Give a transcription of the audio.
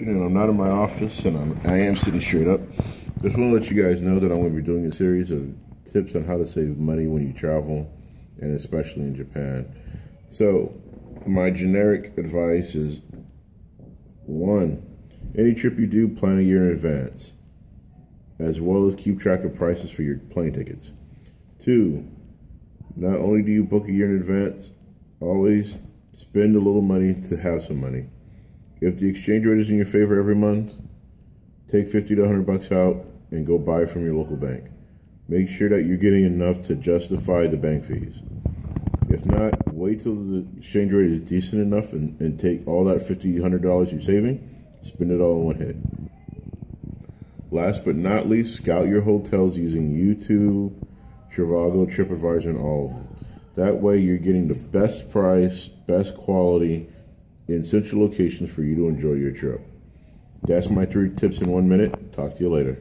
afternoon. I'm not in my office, and I'm I am sitting straight up. Just want to let you guys know that I'm going to be doing a series of tips on how to save money when you travel, and especially in Japan. So, my generic advice is one: any trip you do, plan a year in advance, as well as keep track of prices for your plane tickets. Two: not only do you book a year in advance, always spend a little money to have some money. If the exchange rate is in your favor every month, take 50 to 100 bucks out and go buy from your local bank. Make sure that you're getting enough to justify the bank fees. If not, wait till the exchange rate is decent enough and, and take all that 50 $100 you're saving, spend it all in one hit. Last but not least, scout your hotels using YouTube, Trivago, TripAdvisor, and all of them. That way, you're getting the best price, best quality in central locations for you to enjoy your trip. That's my three tips in one minute. Talk to you later.